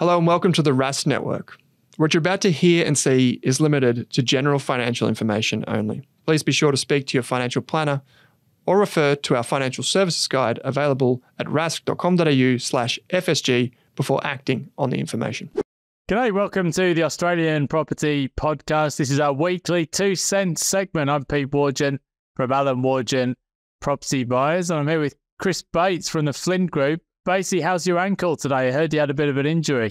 Hello and welcome to the Rask Network. What you're about to hear and see is limited to general financial information only. Please be sure to speak to your financial planner or refer to our financial services guide available at rask.com.au slash FSG before acting on the information. G'day, welcome to the Australian Property Podcast. This is our weekly two cents segment. I'm Pete Wargent from Allen Wargent Property Buyers, and I'm here with Chris Bates from the Flint Group. Basically, how's your ankle today? I heard you had a bit of an injury.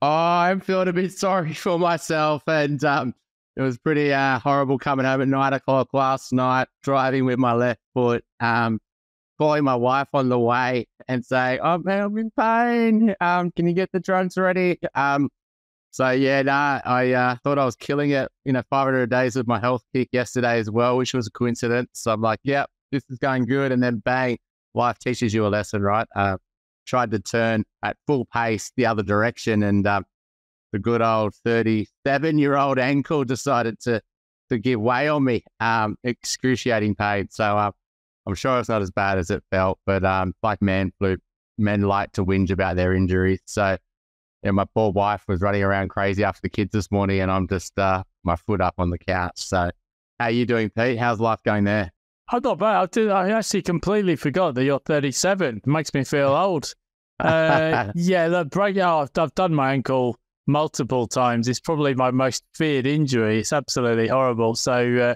Oh, I'm feeling a bit sorry for myself, and um, it was pretty uh, horrible coming home at nine o'clock last night, driving with my left foot, um, calling my wife on the way and saying, "Oh man, I'm in pain. Um, can you get the drugs ready?" Um, so yeah, nah, I uh, thought I was killing it. You know, 500 days of my health kick yesterday as well, which was a coincidence. So I'm like, "Yep, this is going good," and then bang, life teaches you a lesson, right? Uh, tried to turn at full pace the other direction, and uh, the good old 37 year old ankle decided to to give way on me. Um, excruciating pain. So uh, I'm sure it's not as bad as it felt, but um, like man flu, men like to whinge about their injuries. So yeah, my poor wife was running around crazy after the kids this morning, and I'm just uh, my foot up on the couch. So how are you doing, Pete? How's life going there? I'm not bad. I, did, I actually completely forgot that you're 37. It makes me feel old. Uh, yeah, the break. Oh, I've, done my ankle multiple times. It's probably my most feared injury. It's absolutely horrible. So, uh,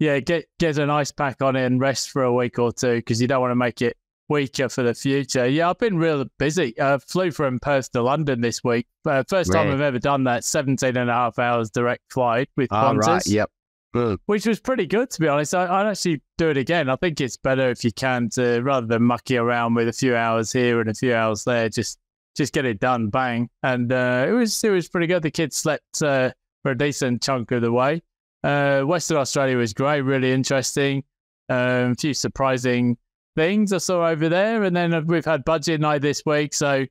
yeah, get get an ice pack on it and rest for a week or two because you don't want to make it weaker for the future. Yeah, I've been real busy. I uh, flew from Perth to London this week. Uh, first time I've ever done that. 17 and a half hours direct flight with Qantas. All right. Yep. Good. Which was pretty good, to be honest. I, would actually do it again. I think it's better if you can to rather than mucking around with a few hours here and a few hours there. Just just get it done, bang. And uh, it was it was pretty good. The kids slept uh, for a decent chunk of the way. Uh, Western Australia was great, really interesting. Um, a few surprising things I saw over there, and then we've had budget night this week. So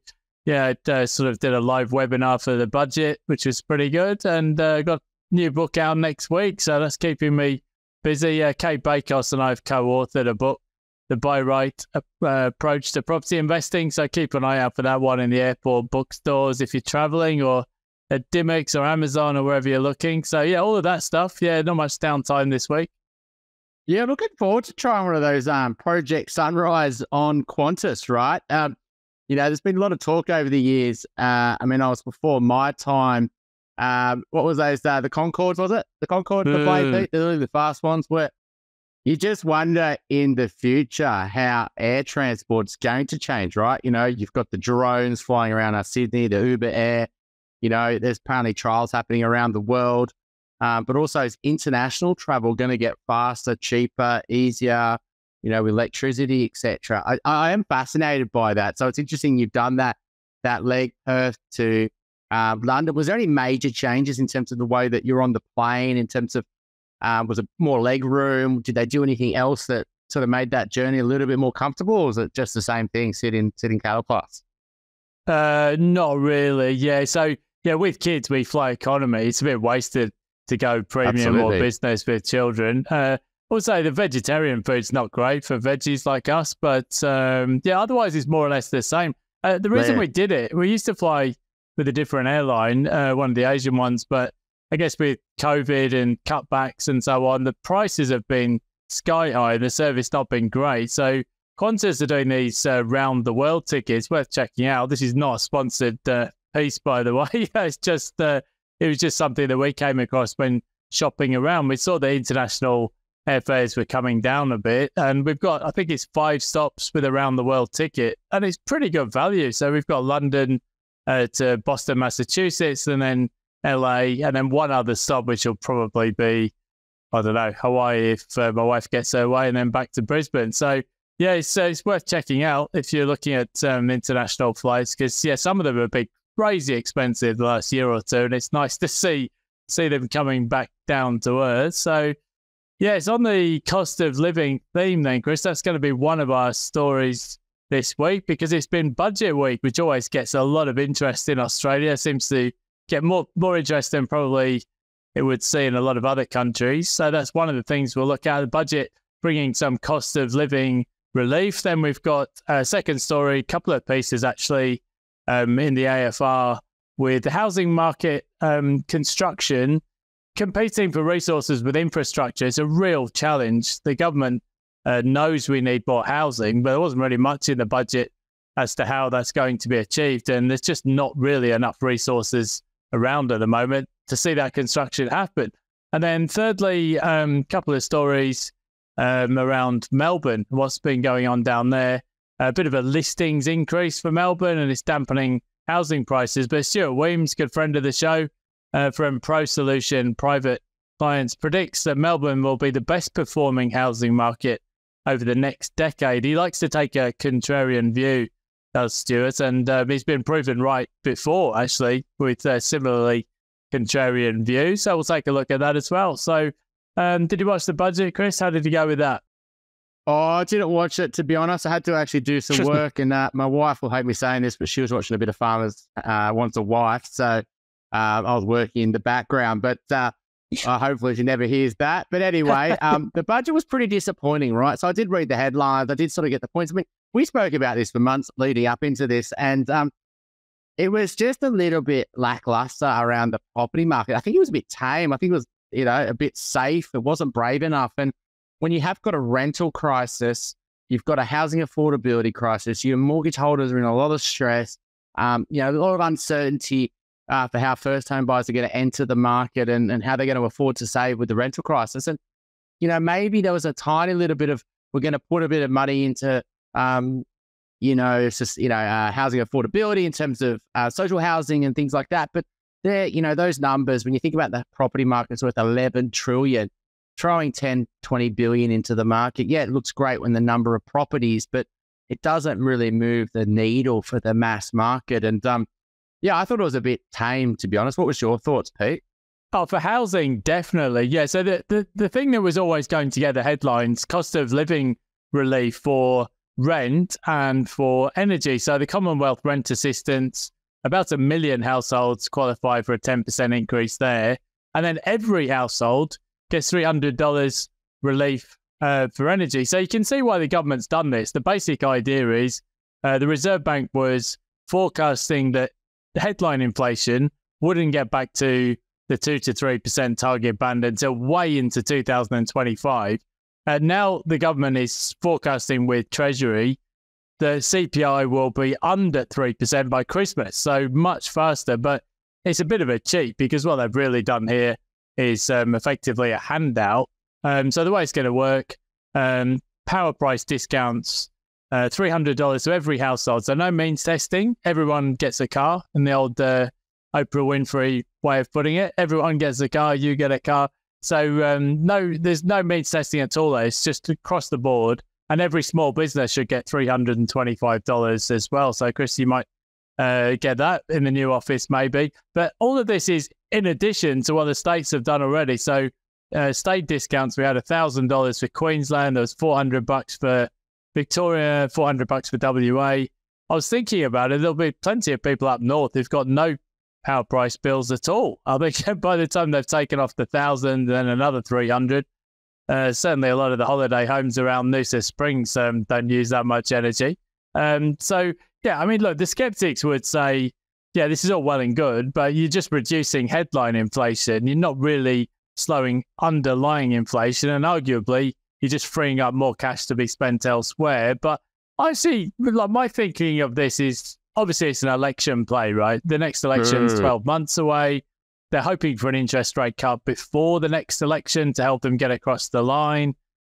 yeah, I uh, sort of did a live webinar for the budget, which was pretty good, and uh, got new book out next week, so that's keeping me busy. Uh, Kate Bakos and I have co-authored a book, The Buy Right uh, Approach to Property Investing. So keep an eye out for that one in the airport bookstores if you're traveling, or at Dymocks or Amazon or wherever you're looking. So yeah, all of that stuff. Yeah, not much downtime this week. Yeah, looking forward to trying one of those um, Project Sunrise on Qantas, right? Um, you know, there's been a lot of talk over the years. Uh, I mean, I was before my time um, what was those? Uh, the Concorde was it? The Concorde, mm. the plane, the, the fast ones. Where you just wonder in the future how air transport's going to change, right? You know, you've got the drones flying around our Sydney, the Uber Air. You know, there's apparently trials happening around the world. Um, but also, is international travel going to get faster, cheaper, easier? You know, electricity, etc. I, I am fascinated by that. So it's interesting you've done that that leg Perth to uh, London. Was there any major changes in terms of the way that you're on the plane? In terms of um, was it more leg room? Did they do anything else that sort of made that journey a little bit more comfortable, or was it just the same thing, sitting sitting cattle class? Uh, not really. Yeah. So yeah, with kids we fly economy. It's a bit wasted to go premium Absolutely. or business with children. Uh, also, the vegetarian food's not great for veggies like us, but um, yeah, otherwise it's more or less the same. Uh, the reason yeah. we did it, we used to fly with a different airline, uh, one of the Asian ones. But I guess with COVID and cutbacks and so on, the prices have been sky high. And the service not been great. So Qantas are doing these uh, round the world tickets. Worth checking out. This is not a sponsored uh, piece, by the way. it's just uh, it was just something that we came across when shopping around. We saw the international airfares were coming down a bit, and we've got I think it's five stops with a round the world ticket, and it's pretty good value. So we've got London, uh, to Boston, Massachusetts, and then LA, and then one other stop, which will probably be, I don't know, Hawaii if uh, my wife gets her way, and then back to Brisbane. So, yeah, it's, uh, it's worth checking out if you're looking at um, international flights because, yeah, some of them have been crazy expensive the last year or two, and it's nice to see see them coming back down to earth. So, yeah, it's on the cost of living theme then, Chris. That's going to be one of our stories this week because it's been budget week, which always gets a lot of interest in Australia. Seems to get more more interest than probably it would see in a lot of other countries. So that's one of the things we'll look at the budget bringing some cost of living relief. Then we've got a second story, a couple of pieces actually. um, in the AFR with the housing market um, construction competing for resources with infrastructure is a real challenge. The government uh, knows we need more housing, but there wasn't really much in the budget as to how that's going to be achieved. And there's just not really enough resources around at the moment to see that construction happen. And then, thirdly, a um, couple of stories um, around Melbourne, what's been going on down there. A bit of a listings increase for Melbourne, and it's dampening housing prices. But Stuart Wemyss, good friend of the show uh, from ProSolution Private Clients, predicts that Melbourne will be the best performing housing market over the next decade. He likes to take a contrarian view, does Stuart, and um, he's been proven right before, actually, with uh, similarly contrarian views. So we'll take a look at that as well. So, um, did you watch the budget, Chris? How did you go with that? Oh, I didn't watch it to be honest. I had to actually do some work, and uh, my wife will hate me saying this, but she was watching a bit of Farmers uh, Wants a Wife, so uh, I was working in the background. But uh, hopefully, she never hears that. But anyway, um, the budget was pretty disappointing, right? So I did read the headlines. I did sort of get the points. I mean, we spoke about this for months leading up into this, and um, it was just a little bit lackluster around the property market. I think it was a bit tame. I think it was, you know, a bit safe. It wasn't brave enough, and when you have got a rental crisis, you've got a housing affordability crisis, your mortgage holders are in a lot of stress, um, you know, a lot of uncertainty uh, for how first home buyers are going to enter the market and, and how they're going to afford to save with the rental crisis. And, you know, maybe there was a tiny little bit of, we're going to put a bit of money into, um, you know, it's just, you know, uh, housing affordability in terms of uh, social housing and things like that. But there, you know, those numbers, when you think about the property market's worth 11 trillion, throwing 10, 20 billion into the market, yeah, it looks great when the number of properties, but it doesn't really move the needle for the mass market. And um, yeah, I thought it was a bit tame, to be honest. What was your thoughts, Pete? Oh, for housing, definitely. Yeah. So the, the, the thing that was always going to get the headlines, cost of living relief for rent and for energy. So the Commonwealth Rent Assistance, about a million households qualify for a 10% increase there. And then every household gets $300 relief uh, for energy. So you can see why the government's done this. The basic idea is uh, the Reserve Bank was forecasting that the headline inflation wouldn't get back to the 2 to 3% target band until way into 2025. And now the government is forecasting with Treasury the CPI will be under 3% by Christmas. So much faster, but it's a bit of a cheat because what they've really done here is um, effectively a handout. Um, so the way it's going to work, um, power price discounts, uh, $300 to every household. So no means testing. Everyone gets a car in the old uh, Oprah Winfrey way of putting it. Everyone gets a car, you get a car. So um, no, there's no means testing at all. It's just across the board. And every small business should get $325 as well. So Chris, you might uh, get that in the new office, maybe. But all of this is in addition to what the states have done already. So, uh, state discounts, we had thousand dollars for Queensland. There was four hundred bucks for Victoria, four hundred bucks for WA. I was thinking about it. There'll be plenty of people up north who've got no power price bills at all. I think by the time they've taken off the thousand, then another three hundred. Uh, certainly, a lot of the holiday homes around Noosa Springs um, don't use that much energy. Um, so yeah, I mean, look, the skeptics would say, yeah, this is all well and good, but you're just reducing headline inflation. You're not really slowing underlying inflation. And arguably, you're just freeing up more cash to be spent elsewhere. But I see, like, my thinking of this is obviously it's an election play, right? The next election is 12 months away. They're hoping for an interest rate cut before the next election to help them get across the line.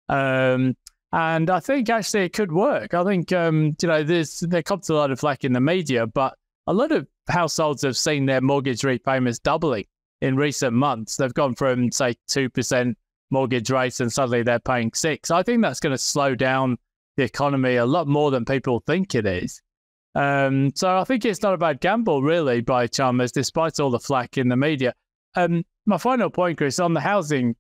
Um, and I think actually it could work. I think, um, you know, there's, there comes a lot of flack in the media, but a lot of households have seen their mortgage repayments doubling in recent months. They've gone from, say, 2% mortgage rates and suddenly they're paying six. I think that's going to slow down the economy a lot more than people think it is. Um, so I think it's not a bad gamble, really, by Chalmers, despite all the flack in the media. Um, my final point, Chris, on the housing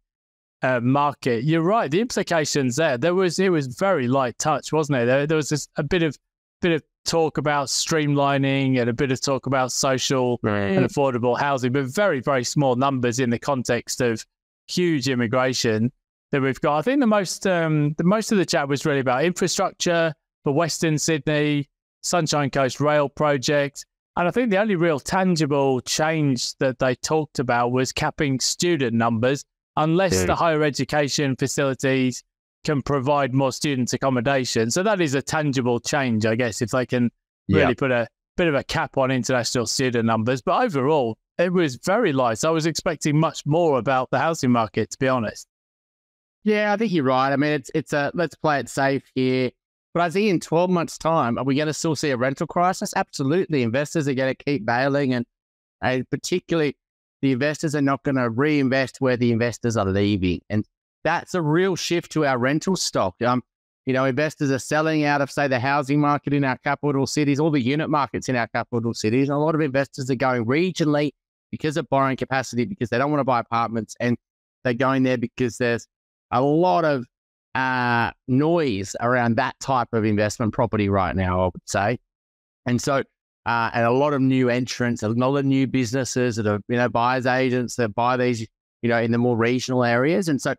uh, market. You're right. The implications there. There was it was very light touch, wasn't it? There, there was this, a bit of bit of talk about streamlining and a bit of talk about social right. and affordable housing, but very very small numbers in the context of huge immigration that we've got. I think the most um, the most of the chat was really about infrastructure for Western Sydney, Sunshine Coast Rail project. And I think the only real tangible change that they talked about was capping student numbers, unless yeah. the higher education facilities can provide more student accommodation. So that is a tangible change, I guess, if they can really yeah. put a bit of a cap on international student numbers. But overall, it was very light. I was expecting much more about the housing market, to be honest. Yeah, I think you're right. I mean, it's it's a let's play it safe here. But I think in 12 months' time, are we going to still see a rental crisis? Absolutely. Investors are going to keep bailing, and, and particularly the investors are not going to reinvest where the investors are leaving. And that's a real shift to our rental stock. Um, you know, investors are selling out of, say, the housing market in our capital cities, all the unit markets in our capital cities. And a lot of investors are going regionally because of borrowing capacity, because they don't want to buy apartments. And they're going there because there's a lot of uh, noise around that type of investment property right now, I would say. And so, uh, and a lot of new entrants, a lot of new businesses that are, you know, buyers agents that buy these, you know, in the more regional areas. And so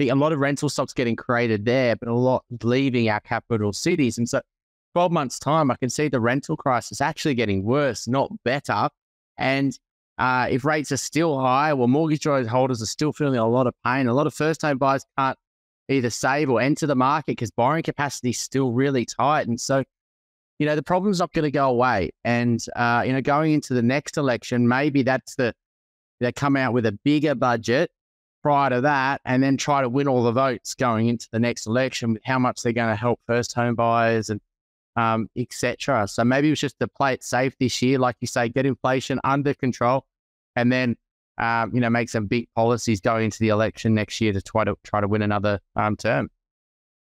a lot of rental stocks getting created there, but a lot leaving our capital cities. And so 12 months' time, I can see the rental crisis actually getting worse, not better. And uh, if rates are still high, well, mortgage holders are still feeling a lot of pain. A lot of first home buyers can't either save or enter the market because borrowing capacity is still really tight. And so, you know, the problem's not going to go away. And, uh, you know, going into the next election, maybe that's the, they come out with a bigger budget prior to that and then try to win all the votes going into the next election with how much they're going to help first home buyers and um, etc. So maybe it was just to play it safe this year, like you say, get inflation under control, and then um, you know make some big policies going into the election next year to try to try to win another um, term.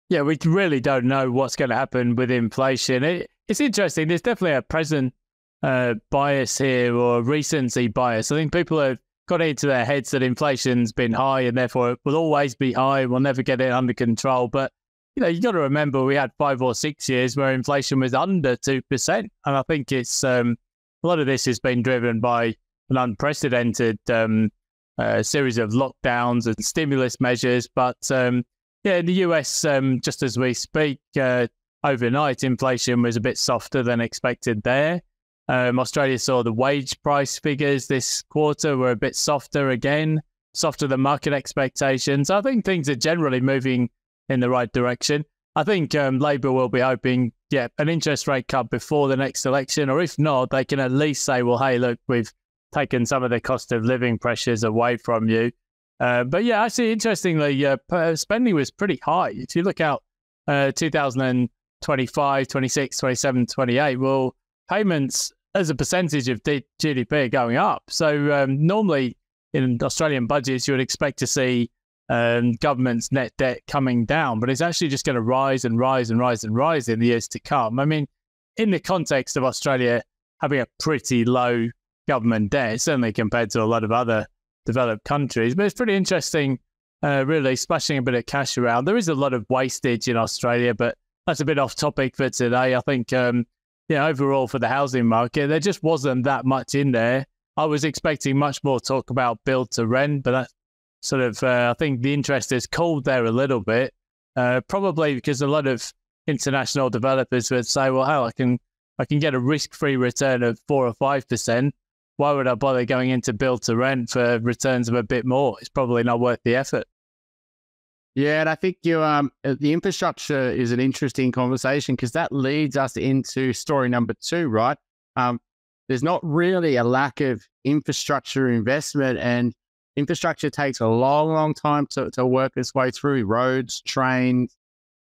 Yeah, we really don't know what's going to happen with inflation. It, it's interesting. There's definitely a present uh, bias here or recency bias. I think people have got into their heads that inflation's been high and therefore it will always be high. We'll never get it under control. But you know, you got to remember we had five or six years where inflation was under two percent, and I think it's um, a lot of this has been driven by an unprecedented um, uh, series of lockdowns and stimulus measures. But um, yeah, in the US, um, just as we speak, uh, overnight inflation was a bit softer than expected there. Um, Australia saw the wage price figures this quarter were a bit softer again, softer than market expectations. I think things are generally moving in the right direction. I think um, Labor will be hoping, yeah, an interest rate cut before the next election, or if not, they can at least say, well, hey, look, we've taken some of the cost of living pressures away from you. Uh, but yeah, actually, interestingly, uh, spending was pretty high. If you look out uh, 2025, 26, 27, 28, well, payments as a percentage of GDP are going up. So um, normally in Australian budgets, you would expect to see um, government's net debt coming down, but it's actually just going to rise and rise and rise and rise in the years to come. I mean, in the context of Australia having a pretty low government debt, certainly compared to a lot of other developed countries, but it's pretty interesting, uh, really splashing a bit of cash around. There is a lot of wastage in Australia, but that's a bit off topic for today. I think um, yeah, overall for the housing market, there just wasn't that much in there. I was expecting much more talk about build to rent, but that sort of, uh, I think the interest is cooled there a little bit, uh, probably because a lot of international developers would say, well, hell, I can, I can get a risk free return of four or 5%. Why would I bother going into build to rent for returns of a bit more? It's probably not worth the effort. Yeah, and I think you um uh, the infrastructure is an interesting conversation because that leads us into story number two, right? Um, there's not really a lack of infrastructure investment, and infrastructure takes a long, long time to, to work its way through roads, trains,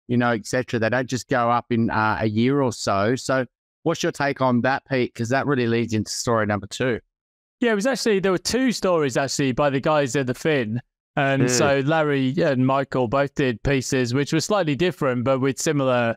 you know, etc. They don't just go up in uh, a year or so. So, what's your take on that, Pete? Because that really leads into story number two. Yeah, it was actually there were two stories actually by the guys at the Fin. And mm. so Larry and Michael both did pieces which were slightly different, but with similar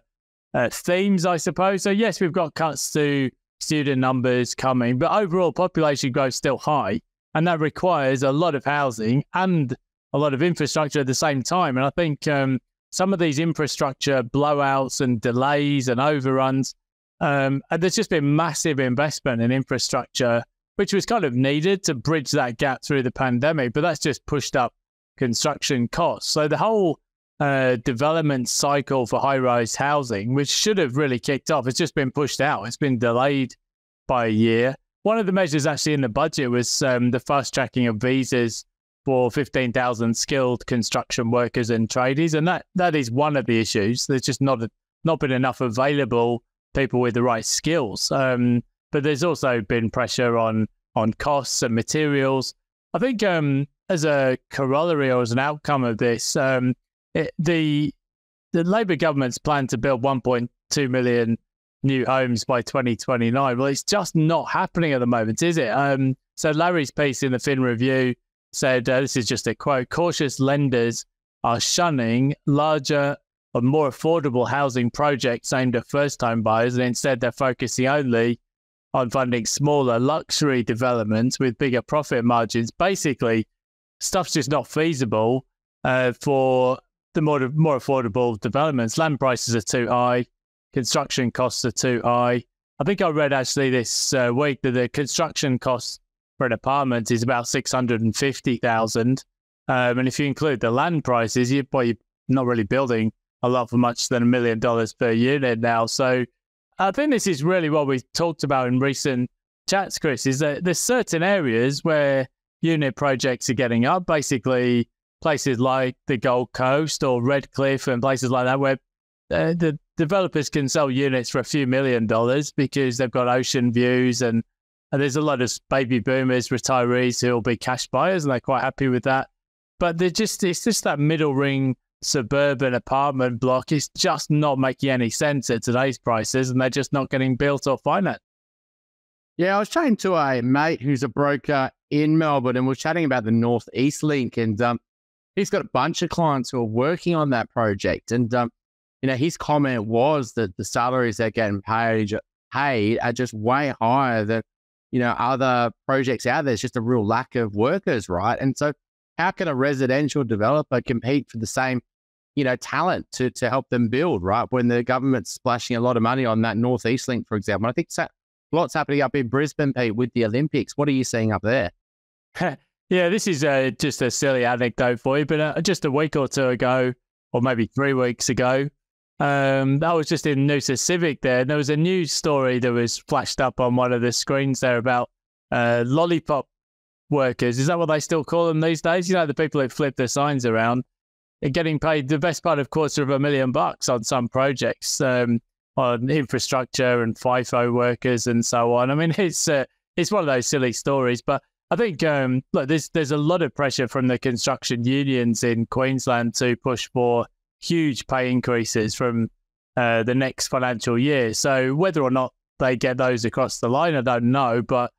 uh, themes, I suppose. So, yes, we've got cuts to student numbers coming, but overall population growth still high. And that requires a lot of housing and a lot of infrastructure at the same time. And I think um, some of these infrastructure blowouts and delays and overruns, um, and there's just been massive investment in infrastructure, which was kind of needed to bridge that gap through the pandemic. But that's just pushed up construction costs. So the whole uh, development cycle for high rise housing, which should have really kicked off, it's just been pushed out. It's been delayed by a year. One of the measures actually in the budget was um, the fast tracking of visas for 15,000 skilled construction workers and tradies. And that, that is one of the issues. There's just not, not been enough available people with the right skills. Um, but there's also been pressure on, on costs and materials. I think um, as a corollary or as an outcome of this, um, it, the the Labour government's plan to build 1.2 million new homes by 2029. Well, it's just not happening at the moment, is it? Um, so Larry's piece in the Fin Review said uh, this is just a quote: cautious lenders are shunning larger and more affordable housing projects aimed at first-time buyers, and instead they're focusing only on funding smaller luxury developments with bigger profit margins. Basically, stuff's just not feasible uh, for the more more affordable developments. Land prices are too high, construction costs are too high. I think I read actually this uh, week that the construction cost for an apartment is about six hundred and fifty thousand, um, and if you include the land prices, you well, you're not really building a lot for much than a million dollars per unit now. So I think this is really what we talked about in recent chats, Chris. Is that there's certain areas where unit projects are getting up, basically places like the Gold Coast or Redcliffe and places like that, where uh, the developers can sell units for a few million dollars because they've got ocean views and, and there's a lot of baby boomers, retirees who will be cash buyers and they're quite happy with that. But they're just it's just that middle ring suburban apartment block is just not making any sense at today's prices and they're just not getting built or financed. Yeah, I was chatting to a mate who's a broker in Melbourne and we're chatting about the Northeast Link and um, he's got a bunch of clients who are working on that project. And, um, you know, his comment was that the salaries they're getting paid, paid are just way higher than, you know, other projects out there. It's just a real lack of workers, right? And so how can a residential developer compete for the same, you know, talent to, to help them build, right? When the government's splashing a lot of money on that Northeast link, for example. I think lots happening up in Brisbane, Pete, with the Olympics. What are you seeing up there? Yeah, this is uh, just a silly anecdote for you, but uh, just a week or two ago, or maybe three weeks ago, um, was just in Noosa Civic there, and there was a news story that was flashed up on one of the screens there about uh, lollipop workers. Is that what they still call them these days? You know, the people who flip their signs around are getting paid the best part of quarter of a million bucks on some projects, um, on infrastructure and FIFO workers and so on. I mean, it's uh, it's one of those silly stories, but I think um, look, there's there's a lot of pressure from the construction unions in Queensland to push for huge pay increases from uh, the next financial year. So whether or not they get those across the line, I don't know. But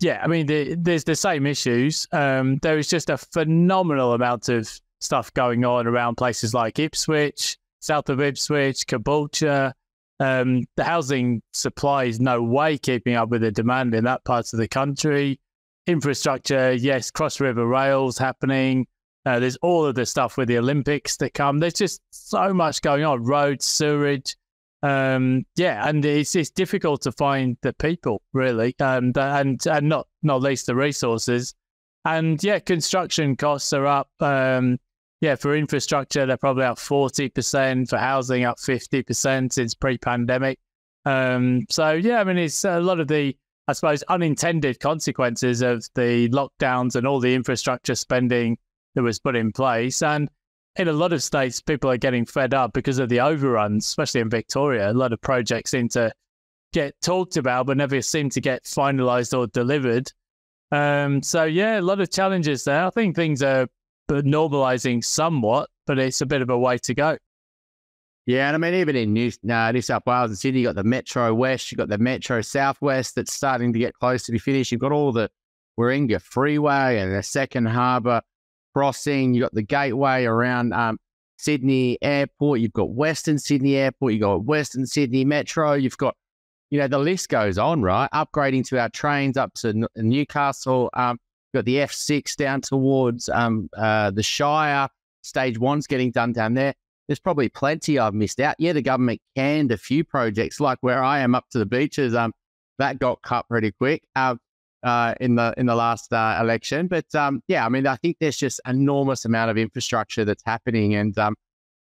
yeah, I mean, the, there's the same issues. Um, there is just a phenomenal amount of stuff going on around places like Ipswich, south of Ipswich, Caboolture. Um, the housing supply is no way keeping up with the demand in that part of the country infrastructure, yes, Cross River Rails happening. Uh, there's all of the stuff with the Olympics that come. There's just so much going on. Roads, sewerage. Um, yeah, and it's it's difficult to find the people really, and and and not not least the resources. And yeah, construction costs are up. Um, yeah, for infrastructure, they're probably up forty percent. For housing, up fifty percent since pre-pandemic. Um, so yeah, I mean, it's a lot of the I suppose, unintended consequences of the lockdowns and all the infrastructure spending that was put in place. And in a lot of states, people are getting fed up because of the overruns, especially in Victoria. A lot of projects seem to get talked about, but never seem to get finalized or delivered. Um, so, yeah, a lot of challenges there. I think things are normalizing somewhat, but it's a bit of a way to go. Yeah, and I mean, even in New, uh, New South Wales and Sydney, you've got the Metro West, you've got the Metro Southwest that's starting to get close to be finished. You've got all the Warringah Freeway and the Second Harbour crossing. you've got the Gateway around um, Sydney Airport. You've got Western Sydney Airport. you've got Western Sydney Metro. You've got, you know, the list goes on, right? Upgrading to our trains up to Newcastle. Um, got the F6 down towards um, uh, the Shire. Stage one's getting done down there there's probably plenty I've missed out. Yeah, the government canned a few projects, like where I am up to the beaches. Um, that got cut pretty quick. Uh, uh, in the in the last uh, election, but um, yeah, I mean, I think there's just enormous amount of infrastructure that's happening, and um,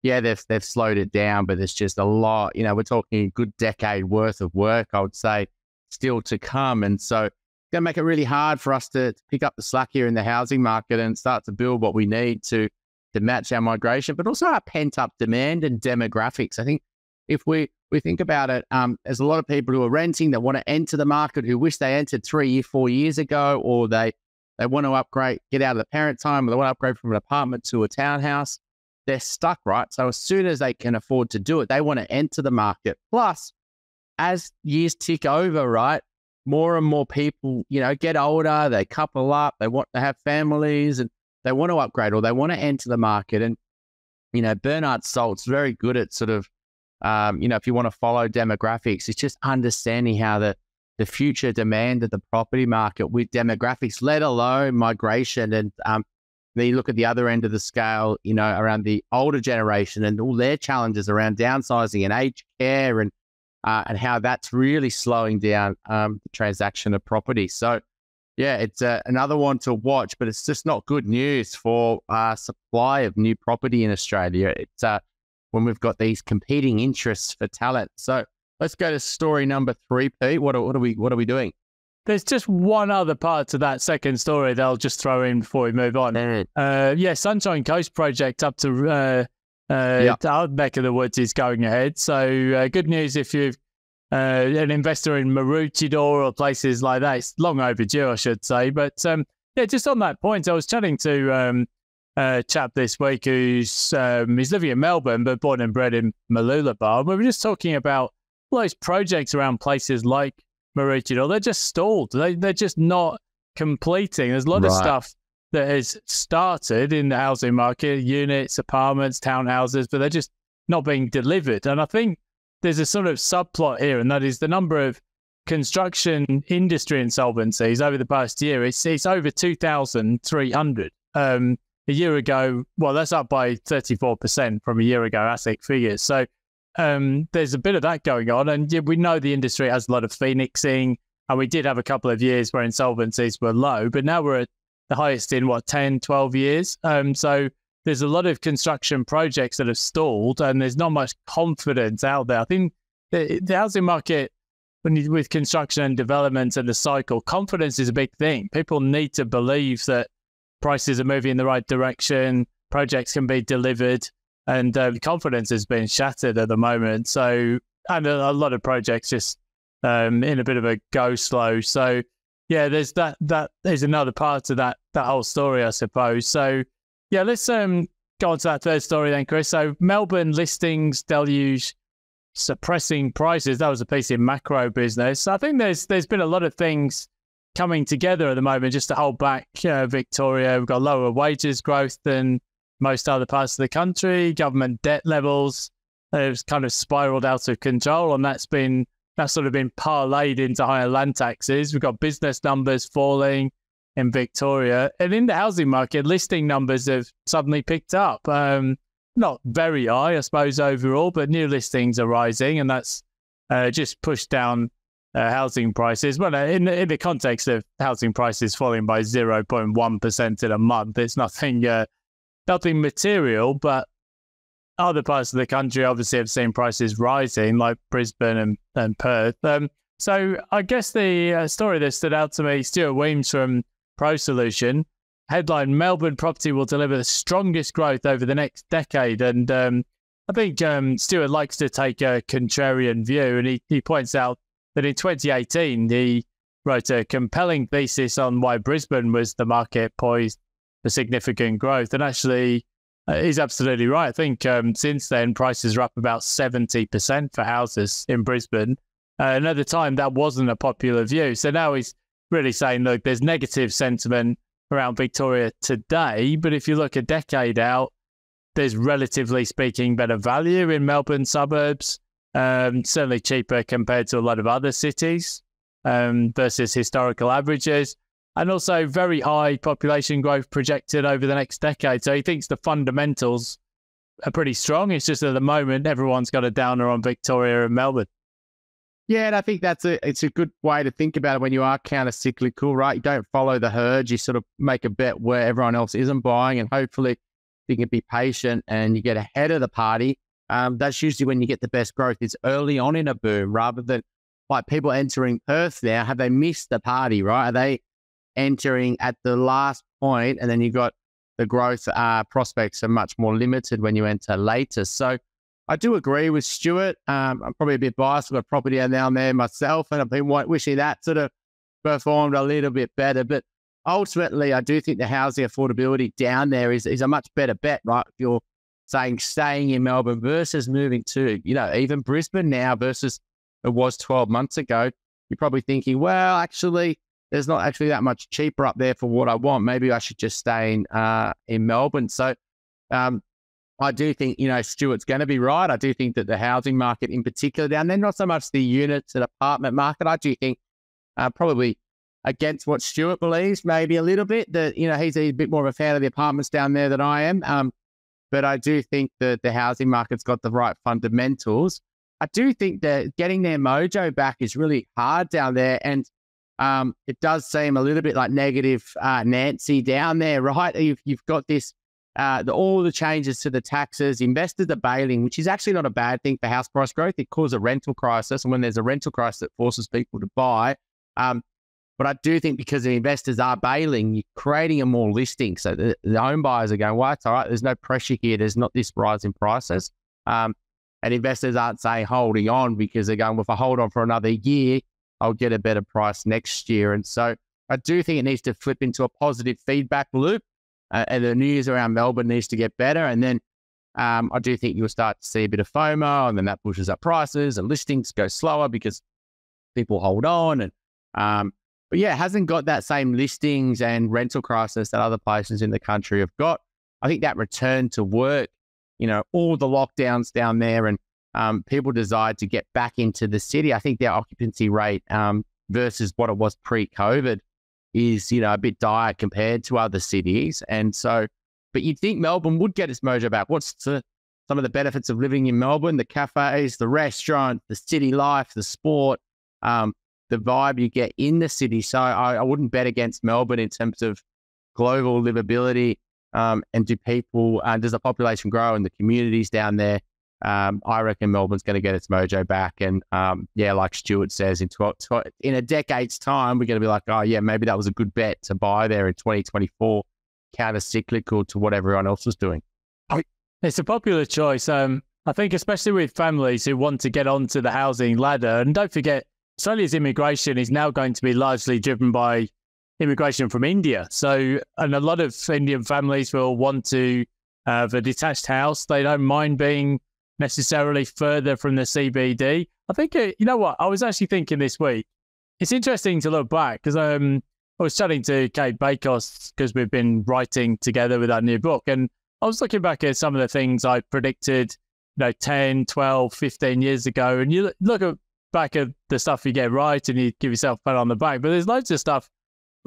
yeah, they've they've slowed it down, but there's just a lot. You know, we're talking a good decade worth of work. I would say still to come. And so it's going to make it really hard for us to, to pick up the slack here in the housing market and start to build what we need to to match our migration, but also our pent up demand and demographics. I think if we we think about it, um, there's a lot of people who are renting that want to enter the market who wish they entered three, four years ago, or they they want to upgrade, get out of the parent time, or they want to upgrade from an apartment to a townhouse. They're stuck, right? So as soon as they can afford to do it, they want to enter the market. Plus, as years tick over, right, more and more people, you know, get older, they couple up, they want to have families, and they want to upgrade or they want to enter the market. And you know, Bernard Salt's very good at sort of, um, you know, if you want to follow demographics, it's just understanding how the the future demand of the property market with demographics, let alone migration. And um, then you look at the other end of the scale, you know, around the older generation and all their challenges around downsizing and aged care and uh, and how that's really slowing down um, the transaction of property. So, yeah, it's uh, another one to watch, but it's just not good news for uh, supply of new property in Australia. It's uh, when we've got these competing interests for talent. So, Let's go to story number three, Pete. What are, what are we what are we doing? There's just one other part to that second story that I'll just throw in before we move on. Mm. Uh, yeah, Sunshine Coast project up to uh, uh, yep. our neck of the woods is going ahead. So uh, good news if you're uh, an investor in Maroochydore or places like that. It's long overdue, I should say. But um, yeah, just on that point, I was chatting to um, a chap this week who's um, he's living in Melbourne but born and bred in Mooloolaba. We were just talking about those projects around places like Maroochydore, they're just stalled. They, they're just not completing. There's a lot right. of stuff that has started in the housing market, units, apartments, townhouses, but they're just not being delivered. And I think there's a sort of subplot here, and that is the number of construction industry insolvencies over the past year. It's, it's over 2,300. Um, a year ago, well, that's up by 34% from a year ago, ASIC figures. So um, there's a bit of that going on. And we know the industry has a lot of phoenixing. And we did have a couple of years where insolvencies were low, but now we're at the highest in what, 10, 12 years. Um, so there's a lot of construction projects that have stalled and there's not much confidence out there. I think the, the housing market, you, with construction and development and the cycle, confidence is a big thing. People need to believe that prices are moving in the right direction, projects can be delivered and uh, confidence has been shattered at the moment. So, and a, a lot of projects just um, in a bit of a go slow. So, yeah, there's that. That there's another part to that that whole story, I suppose. So, yeah, let's um go on to that third story then, Chris. So, Melbourne listings deluge suppressing prices. That was a piece in MacroBusiness. I think there's there's been a lot of things coming together at the moment just to hold back uh, Victoria. We've got lower wages growth than most other parts of the country. Government debt levels have kind of spiraled out of control, and that's been that's sort of been parlayed into higher land taxes. We've got business numbers falling in Victoria, and in the housing market, listing numbers have suddenly picked up. Um, not very high, I suppose, overall, but new listings are rising, and that's uh, just pushed down uh, housing prices. Well, in, in the context of housing prices falling by 0.1% in a month, it's nothing uh, nothing material, but other parts of the country obviously have seen prices rising, like Brisbane and, and Perth. Um, so I guess the uh, story that stood out to me, Stuart Wemyss from ProSolution, headline Melbourne property will deliver the strongest growth over the next decade. And um, I think um, Stuart likes to take a contrarian view, and he, he points out that in 2018, he wrote a compelling thesis on why Brisbane was the market poised for significant growth. And actually, uh, he's absolutely right. I think um, since then, prices are up about 70% for houses in Brisbane. Uh, and at the time, that wasn't a popular view. So now he's really saying, look, there's negative sentiment around Victoria today. But if you look a decade out, there's relatively speaking better value in Melbourne suburbs, um, certainly cheaper compared to a lot of other cities um, versus historical averages and also very high population growth projected over the next decade. So he thinks the fundamentals are pretty strong. It's just at the moment everyone's got a downer on Victoria and Melbourne. Yeah, and I think that's a it's a good way to think about it when you are counter cyclical, right? You don't follow the herd. You sort of make a bet where everyone else isn't buying, and hopefully you can be patient and you get ahead of the party. Um, that's usually when you get the best growth. It's early on in a boom rather than like people entering Perth now, have they missed the party, right? Are they entering at the last point and then you've got the growth uh, prospects are much more limited when you enter later. So I do agree with Stuart. Um, I'm probably a bit biased. I've got property down there myself, and I've been wishing that sort of performed a little bit better. But ultimately, I do think the housing affordability down there is, is a much better bet, right? If you're saying staying in Melbourne versus moving to, you know, even Brisbane now versus it was 12 months ago, you're probably thinking, well, actually, there's not actually that much cheaper up there for what I want. Maybe I should just stay in uh, in Melbourne. So um, I do think, you know, Stuart's going to be right. I do think that the housing market in particular down there, not so much the units and apartment market, I do think uh, probably against what Stuart believes, maybe a little bit that, you know, he's a bit more of a fan of the apartments down there than I am. Um, but I do think that the housing market's got the right fundamentals. I do think that getting their mojo back is really hard down there. And um, it does seem a little bit like negative uh, Nancy down there, right? You've, you've got this, uh, the, all the changes to the taxes, investors are bailing, which is actually not a bad thing for house price growth. It causes a rental crisis. And when there's a rental crisis, it forces people to buy. Um, but I do think because the investors are bailing, you're creating a more listing. So the, the home buyers are going, well, it's all right. There's no pressure here. There's not this rise in prices. Um, and investors aren't saying holding on because they're going, well, if I hold on for another year, I'll get a better price next year. And so I do think it needs to flip into a positive feedback loop. Uh, and the news around Melbourne needs to get better. And then um, I do think you'll start to see a bit of FOMO, and then that pushes up prices, and listings go slower because people hold on. And um, but yeah, hasn't got that same listings and rental crisis that other places in the country have got. I think that return to work, you know, all the lockdowns down there and um, people desire to get back into the city. I think their occupancy rate um, versus what it was pre-COVID is, you know, a bit dire compared to other cities. And so, but you'd think Melbourne would get its mojo back. What's the, some of the benefits of living in Melbourne? The cafes, the restaurant, the city life, the sport, um, the vibe you get in the city. So I, I, wouldn't bet against Melbourne in terms of global livability. Um, and do people, uh, does the population grow and the communities down there? Um, I reckon Melbourne's going to get its mojo back. And um, yeah, like Stuart says, in, tw- tw- in a decade's time, we're going to be like, oh, yeah, maybe that was a good bet to buy there in 2024, counter cyclical to what everyone else was doing. It's a popular choice. Um, I think, especially with families who want to get onto the housing ladder. And don't forget, Australia's immigration is now going to be largely driven by immigration from India. So, and a lot of Indian families will want to have a detached house. They don't mind being necessarily further from the CBD. I think, uh, you know what? I was actually thinking this week, it's interesting to look back because um, I was chatting to Kate Bakos because we've been writing together with our new book. And I was looking back at some of the things I predicted, you know, 10, 12, 15 years ago. And you look at back at the stuff you get right and you give yourself a pat on the back. But there's loads of stuff,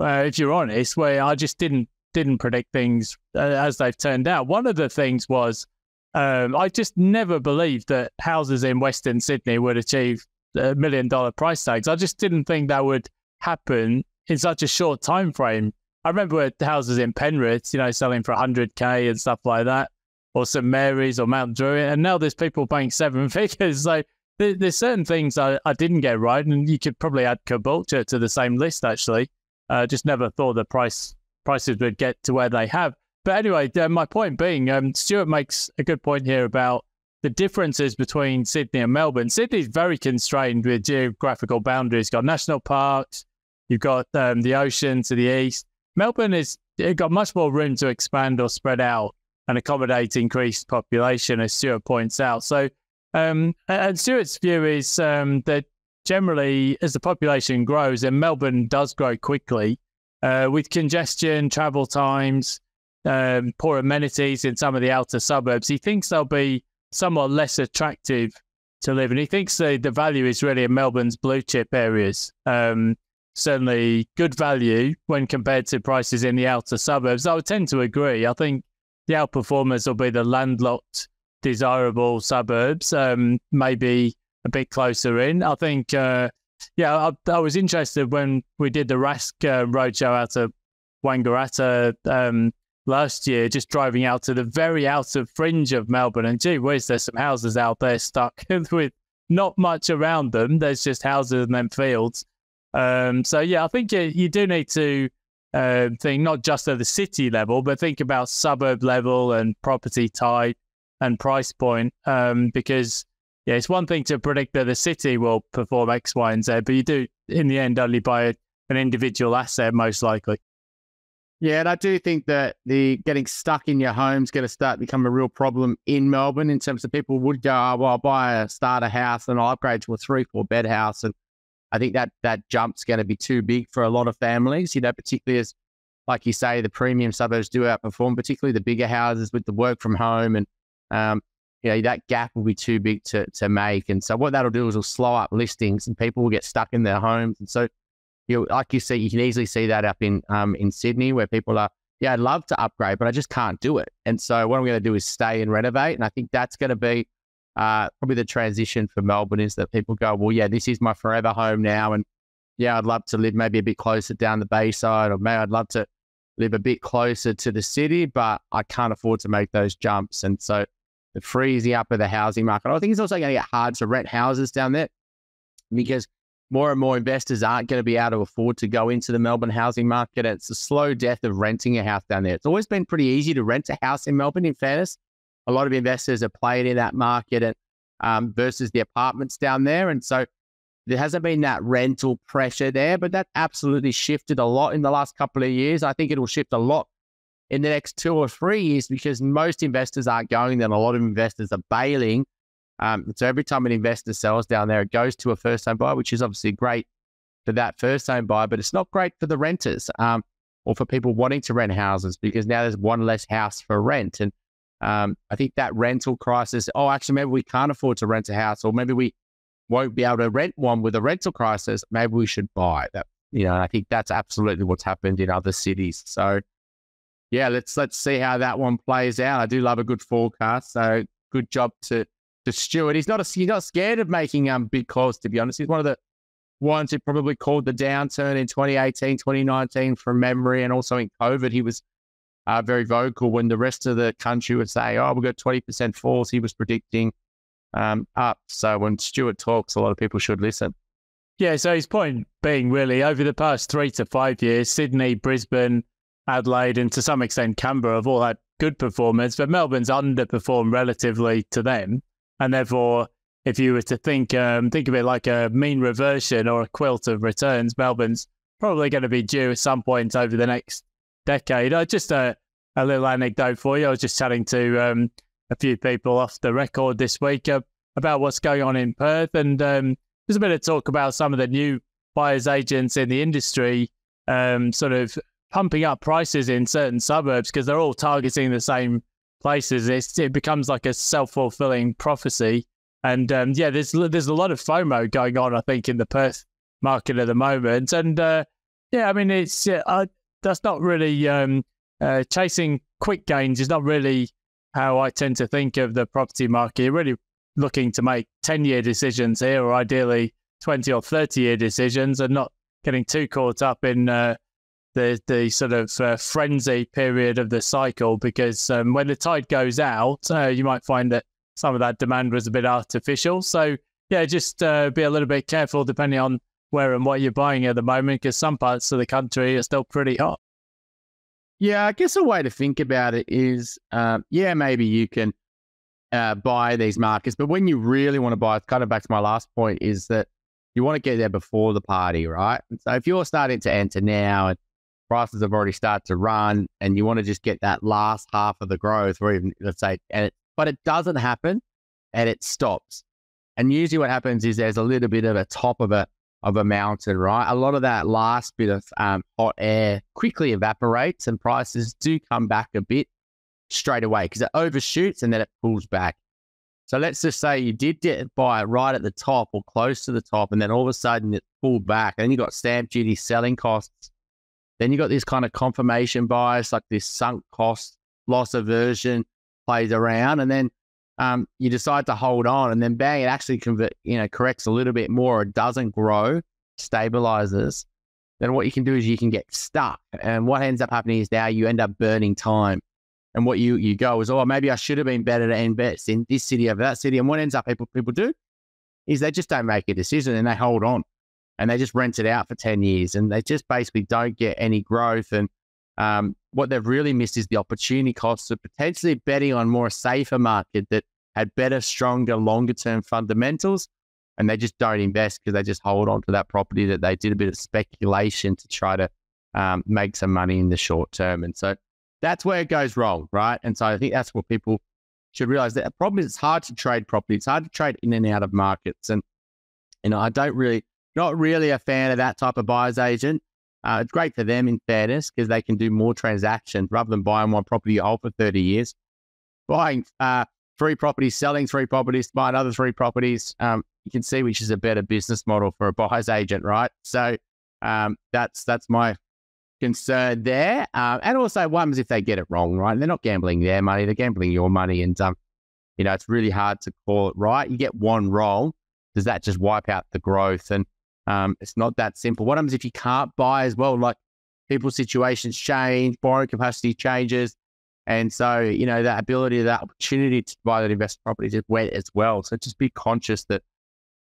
uh, if you're honest, where I just didn't didn't predict things uh, as they've turned out. One of the things was um, I just never believed that houses in Western Sydney would achieve a million dollar price tags. I just didn't think that would happen in such a short time frame. I remember houses in Penrith, you know, selling for 100k and stuff like that, or St Mary's or Mount Druitt, and now there's people paying seven figures. So there, there's certain things I, I didn't get right, and you could probably add Caboolture to the same list. Actually, uh, just never thought the price prices would get to where they have. But anyway, uh, my point being, um, Stuart makes a good point here about the differences between Sydney and Melbourne. Sydney's very constrained with geographical boundaries. You've got national parks, you've got um, the ocean to the east. Melbourne is got much more room to expand or spread out and accommodate increased population, as Stuart points out. So, um, and Stuart's view is um, that generally, as the population grows, and Melbourne does grow quickly, uh, with congestion, travel times, um, poor amenities in some of the outer suburbs, he thinks they'll be somewhat less attractive to live. And he thinks the, the value is really in Melbourne's blue chip areas. Um, certainly good value when compared to prices in the outer suburbs. I would tend to agree. I think the outperformers will be the landlocked, desirable suburbs, um, maybe a bit closer in. I think, uh, yeah, I, I, was interested when we did the Rask uh, roadshow out of Wangaratta um, last year, just driving out to the very outer fringe of Melbourne. And gee whiz, there's some houses out there stuck with not much around them. There's just houses and then fields. Um, so yeah, I think you, you do need to uh, think not just at the city level, but think about suburb level and property type and price point. Um, because yeah, it's one thing to predict that the city will perform X, Y, and Z, but you do in the end only buy an individual asset most likely. Yeah, and I do think that the getting stuck in your home is going to start to become a real problem in Melbourne in terms of people would go, oh, well, I'll buy a starter house and I'll upgrade to a three, four bed house. And I think that that jump's going to be too big for a lot of families, you know, particularly as, like you say, the premium suburbs do outperform, particularly the bigger houses with the work from home. And, um, you know, that gap will be too big to, to make. And so what that'll do is it'll slow up listings and people will get stuck in their homes. And so you know, like you see, you can easily see that up in um, in Sydney where people are, yeah, I'd love to upgrade, but I just can't do it. And so what I'm going to do is stay and renovate. And I think that's going to be uh, probably the transition for Melbourne is that people go, well, yeah, this is my forever home now. And yeah, I'd love to live maybe a bit closer down the bayside, or maybe I'd love to live a bit closer to the city, but I can't afford to make those jumps. And so the freezing up of the housing market, I think it's also going to get hard to rent houses down there because more and more investors aren't going to be able to afford to go into the Melbourne housing market. It's a slow death of renting a house down there. It's always been pretty easy to rent a house in Melbourne, in fairness. A lot of investors are playing in that market and, um, versus the apartments down there. And so there hasn't been that rental pressure there, but that absolutely shifted a lot in the last couple of years. I think it will shift a lot in the next two or three years because most investors aren't going there. A lot of investors are bailing um, so every time an investor sells down there, it goes to a first home buyer, which is obviously great for that first home buyer, but it's not great for the renters um, or for people wanting to rent houses because now there's one less house for rent. And um, I think that rental crisis, oh, actually, maybe we can't afford to rent a house or maybe we won't be able to rent one with a rental crisis. Maybe we should buy that. You know, I think that's absolutely what's happened in other cities. So, yeah, let's let's see how that one plays out. I do love a good forecast. So, good job to to Stuart. He's not a, he's not scared of making um big calls. To be honest, he's one of the ones who probably called the downturn in 2018, 2019 from memory, and also in COVID, he was uh, very vocal when the rest of the country would say, "Oh, we've got 20% falls." He was predicting um, up. So when Stuart talks, a lot of people should listen. Yeah. So his point being really over the past three to five years, Sydney, Brisbane, Adelaide, and to some extent Canberra have all had good performance, but Melbourne's underperformed relatively to them. And therefore, if you were to think um, think of it like a mean reversion or a quilt of returns, Melbourne's probably going to be due at some point over the next decade. Uh, just a, a little anecdote for you. I was just chatting to um, a few people off the record this week uh, about what's going on in Perth, and um, there's a bit of talk about some of the new buyers agents in the industry, um, sort of pumping up prices in certain suburbs because they're all targeting the same places, it's, it becomes like a self fulfilling prophecy. And um, yeah, there's there's a lot of FOMO going on, I think, in the Perth market at the moment. And uh, yeah, I mean, it's uh, that's not really um, uh, chasing quick gains is not really how I tend to think of the property market. You're really looking to make ten year decisions here, or ideally twenty or thirty year decisions, and not getting too caught up in uh, the the sort of uh, frenzy period of the cycle because um, when the tide goes out, uh, you might find that some of that demand was a bit artificial. So yeah, just uh, be a little bit careful depending on where and what you're buying at the moment because some parts of the country are still pretty hot. Yeah, I guess a way to think about it is, um, yeah, maybe you can uh, buy these markets, but when you really want to buy, kind of back to my last point, is that you want to get there before the party, right? And so if you're starting to enter now and prices have already started to run and you want to just get that last half of the growth or even let's say and it, but it doesn't happen and it stops. And usually what happens is there's a little bit of a top of a of a mountain right? A lot of that last bit of um, hot air quickly evaporates and prices do come back a bit straight away because it overshoots and then it pulls back. So let's just say you did get buy it right at the top or close to the top and then all of a sudden it pulled back and you got stamp duty selling costs then you got this kind of confirmation bias, like this sunk cost loss aversion plays around, and then um, you decide to hold on, and then bang, it actually convert, you know, corrects a little bit more. It doesn't grow, stabilizes. Then what you can do is you can get stuck, and what ends up happening is now you end up burning time. And what you you go is, oh, maybe I should have been better to invest in this city over that city. And what ends up people people do is they just don't make a decision and they hold on and they just rent it out for 10 years and they just basically don't get any growth. And um, what they've really missed is the opportunity costs of potentially betting on more safer market that had better, stronger, longer term fundamentals. And they just don't invest because they just hold on to that property that they did a bit of speculation to try to um, make some money in the short term. And so that's where it goes wrong, right? And so I think that's what people should realize that the problem is it's hard to trade property. It's hard to trade in and out of markets. And, you know, I don't really, not really a fan of that type of buyer's agent. Uh, it's great for them in fairness because they can do more transactions rather than buying one property you hold for 30 years. Buying uh, three properties, selling three properties, buying other three properties, um, you can see which is a better business model for a buyer's agent, right? So um, that's that's my concern there. Uh, and also, one is if they get it wrong, right? They're not gambling their money, they're gambling your money. And, um, you know, it's really hard to call it right. You get one wrong, does that just wipe out the growth? And um, it's not that simple. What happens if you can't buy as well? Like people's situations change, borrowing capacity changes. And so, you know, that ability, that opportunity to buy that investment property is wet as well. So just be conscious that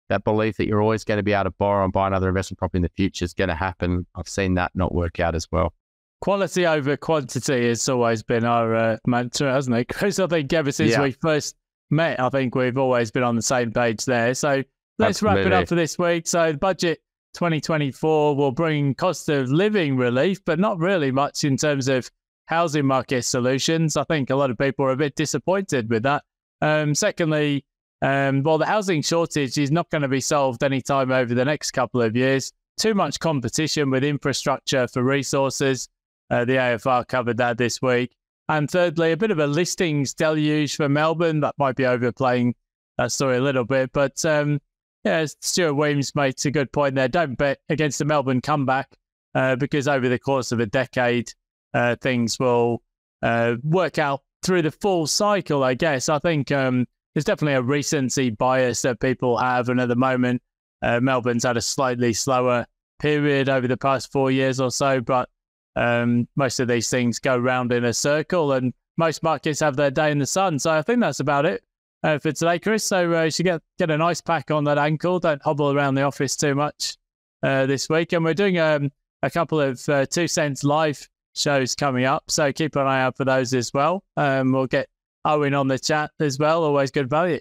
that belief that you're always going to be able to borrow and buy another investment property in the future is going to happen. I've seen that not work out as well. Quality over quantity has always been our uh, mantra, hasn't it? Chris, I think ever since yeah. we first met, I think we've always been on the same page there. So let's Absolutely. wrap it up for this week. So the budget 2024 will bring cost of living relief, but not really much in terms of housing market solutions. I think a lot of people are a bit disappointed with that. Um, secondly, um, well, the housing shortage is not going to be solved anytime over the next couple of years. Too much competition with infrastructure for resources. Uh, the AFR covered that this week. And thirdly, a bit of a listings deluge for Melbourne. That might be overplaying that story a little bit. But um, yeah, Stuart Wemyss makes a good point there. Don't bet against the Melbourne comeback uh, because over the course of a decade, uh, things will uh, work out through the full cycle, I guess. I think um, there's definitely a recency bias that people have. And at the moment, uh, Melbourne's had a slightly slower period over the past four years or so, but um, most of these things go round in a circle and most markets have their day in the sun. So I think that's about it uh, for today, Chris. So uh, you should get, get an ice pack on that ankle. Don't hobble around the office too much uh, this week. And we're doing um, a couple of uh, Two Cents live shows coming up. So keep an eye out for those as well. Um, we'll get Owen on the chat as well. Always good value.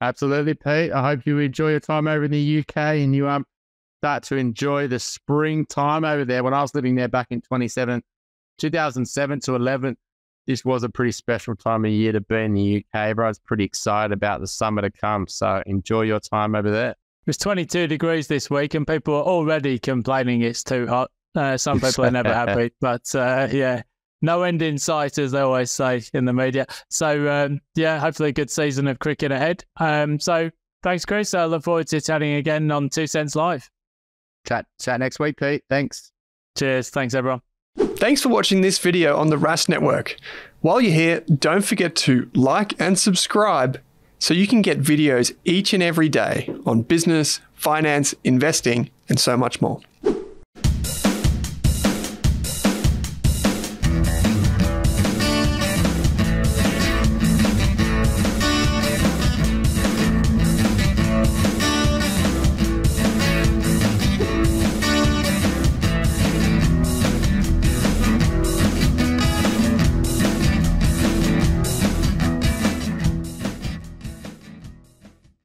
Absolutely, Pete. I hope you enjoy your time over in the UK and you um start to enjoy the springtime over there. When I was living there back in 27, 2007 to 11, this was a pretty special time of year to be in the UK. Everyone's pretty excited about the summer to come. So enjoy your time over there. It's 22 degrees this week, and people are already complaining it's too hot. Uh, some people are never happy, but uh, yeah, no end in sight, as they always say in the media. So, um, yeah, hopefully a good season of cricket ahead. Um, so, thanks, Chris. I look forward to chatting again on Two Cents Live. Chat, chat next week, Pete. Thanks. Cheers. Thanks, everyone. Thanks for watching this video on the Rask Network. While you're here, don't forget to like and subscribe so you can get videos each and every day on business, finance, investing, and so much more.